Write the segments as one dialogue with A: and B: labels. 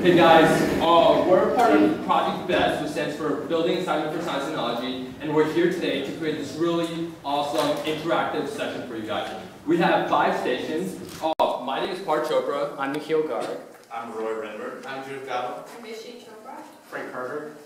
A: Hey guys, uh, we're part of Project BEST, which stands for Building Excitement for Science and Technology, and we're here today to create this really awesome interactive session for you guys. We have five stations. Uh, my name is Parth Chopra.
B: I'm Nikhil Garg.
C: I'm Roy Renberg.
D: I'm Drew Gaba.
E: I'm Rishi Chopra.
B: Frank Carter.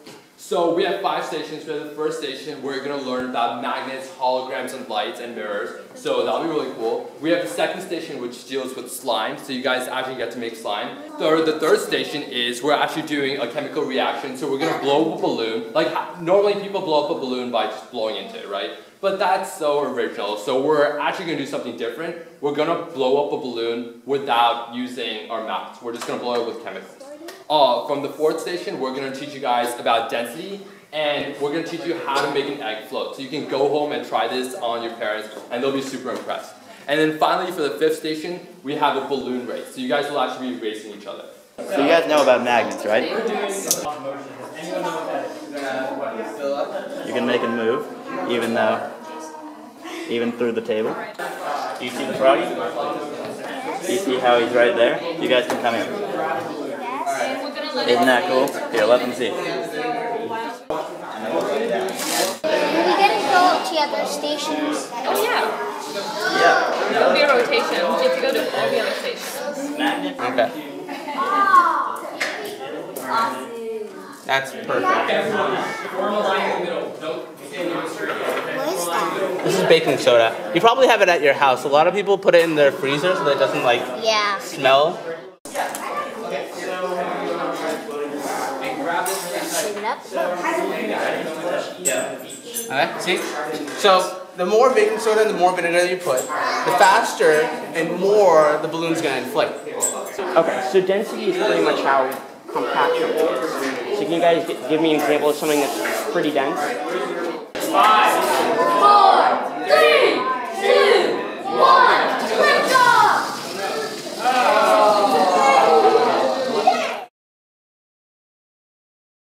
A: So we have five stations. For the first station, we're gonna learn about magnets, holograms, and lights and mirrors. So that'll be really cool. We have the second station, which deals with slime. So you guys actually get to make slime. Third, the third station is we're actually doing a chemical reaction. So we're gonna blow up a balloon. Like normally people blow up a balloon by just blowing into it, right? But that's so original. So we're actually gonna do something different. We're gonna blow up a balloon without using our maps. We're just gonna blow it with chemicals. Uh, from the fourth station, we're gonna teach you guys about density, and we're gonna teach you how to make an egg float. So you can go home and try this on your parents, and they'll be super impressed. And then finally, for the fifth station, we have a balloon race. So you guys will actually be racing each other.
F: So you guys know about magnets, right?
B: We're doing motion. Does anyone know what that is?
D: You're gonna what, fill up?
F: You can make it move, even though, even through the table. Do you see the froggy? Do you see how he's right there? You guys can come here.
E: And we're gonna let
F: Isn't that cool? Here, let them see.
G: We get to go to other stations.
E: Oh yeah,
F: Yeah.
E: it'll be a rotation. We get to go to all the other stations.
F: Magnets.
B: Okay. That's perfect.
A: Form a line in the middle. Don't stand in the straight.
G: What is that?
D: This is baking soda. You probably have it at your house. A lot of people put it in their freezer so that it doesn't like
G: Yeah.
D: smell.
G: Shake it up.
D: Okay, see? So the more baking soda and the more vinegar you put, the faster and more the balloon's gonna inflate.
B: Okay, so density is pretty much how compact something is. So can you guys give me an example of something that's pretty dense?
A: Five,